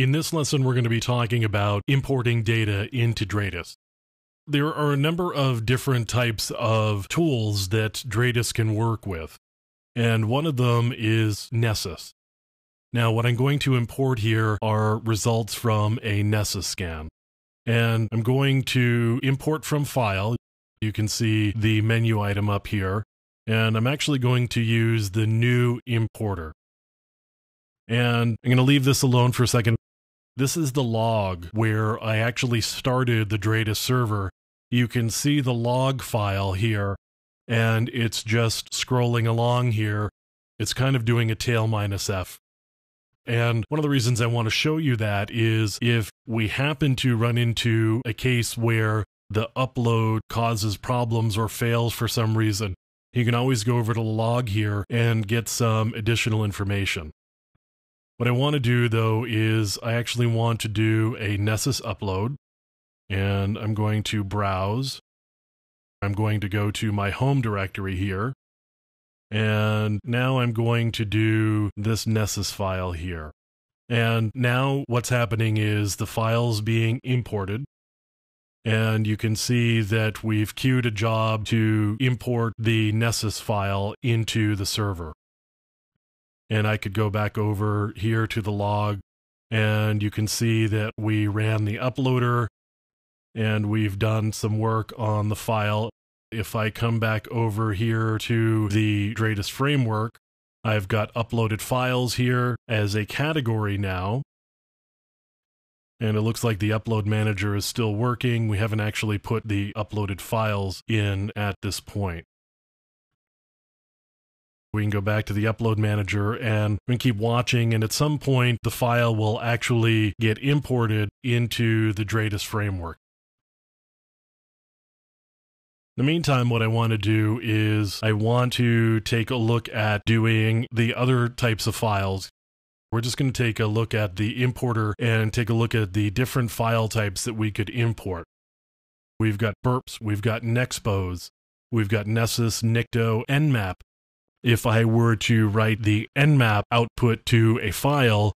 In this lesson, we're going to be talking about importing data into Dradis. There are a number of different types of tools that Dradis can work with, and one of them is Nessus. Now, what I'm going to import here are results from a Nessus scan. And I'm going to import from file. You can see the menu item up here. And I'm actually going to use the new importer. And I'm going to leave this alone for a second. This is the log where I actually started the Dradis server. You can see the log file here, and it's just scrolling along here. It's kind of doing a tail minus F. And one of the reasons I want to show you that is if we happen to run into a case where the upload causes problems or fails for some reason, you can always go over to the log here and get some additional information. What I want to do though is I actually want to do a Nessus upload and I'm going to browse. I'm going to go to my home directory here. And now I'm going to do this Nessus file here. And now what's happening is the file's being imported. And you can see that we've queued a job to import the Nessus file into the server and I could go back over here to the log and you can see that we ran the uploader and we've done some work on the file. If I come back over here to the Dradis framework, I've got uploaded files here as a category now. And it looks like the upload manager is still working. We haven't actually put the uploaded files in at this point. We can go back to the upload manager and we can keep watching. And at some point, the file will actually get imported into the Dradis framework. In the meantime, what I want to do is I want to take a look at doing the other types of files. We're just going to take a look at the importer and take a look at the different file types that we could import. We've got burps, we've got Nexpose, we've got Nessus, Nikto, Nmap, if I were to write the nmap output to a file,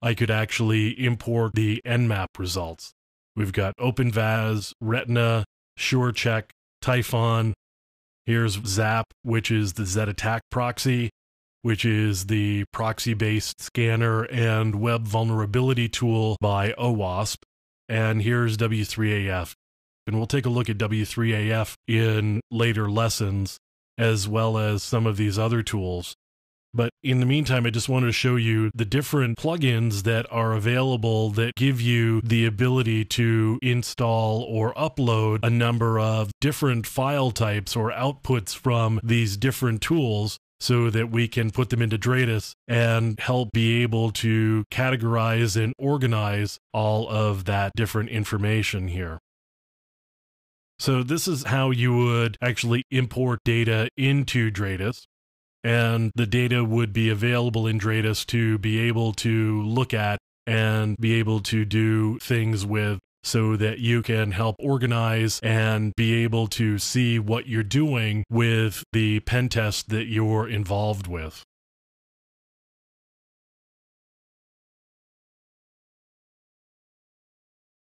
I could actually import the nmap results. We've got OpenVAS, Retina, SureCheck, Typhon. Here's Zap, which is the Z-Attack proxy, which is the proxy-based scanner and web vulnerability tool by OWASP. And here's W3AF. And we'll take a look at W3AF in later lessons as well as some of these other tools. But in the meantime, I just wanted to show you the different plugins that are available that give you the ability to install or upload a number of different file types or outputs from these different tools so that we can put them into Dradis and help be able to categorize and organize all of that different information here. So this is how you would actually import data into Dradis. And the data would be available in Dradis to be able to look at and be able to do things with so that you can help organize and be able to see what you're doing with the pen test that you're involved with.